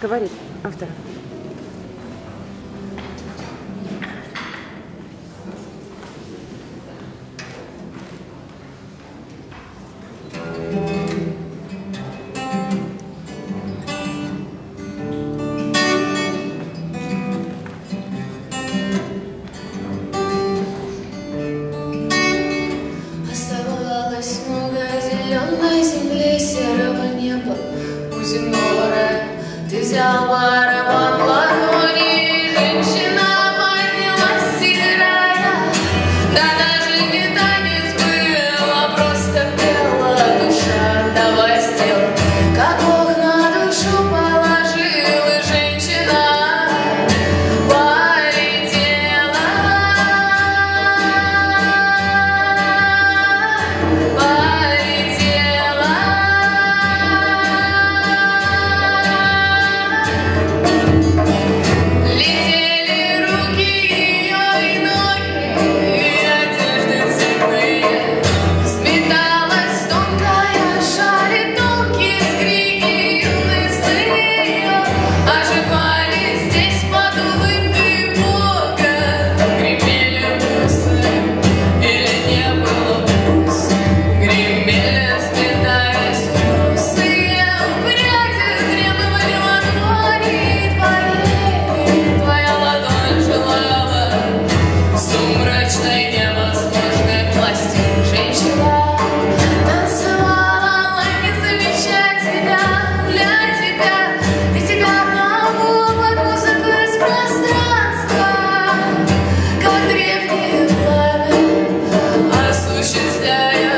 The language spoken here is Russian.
Говорит автор. Оставалось много зеленой земли, серого неба У земного рая взял барабан solutions that